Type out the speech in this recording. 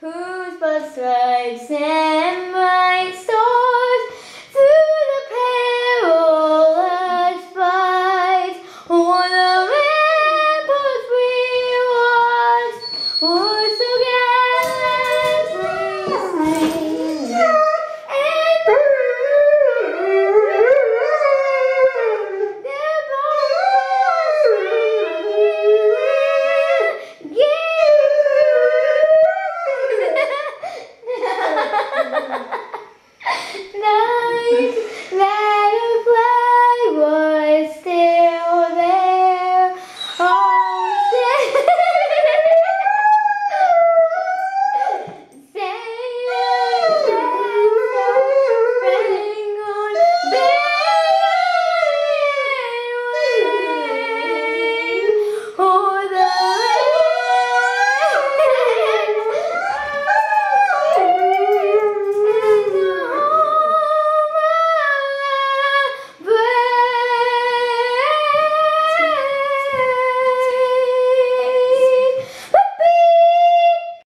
Whose blood stripes and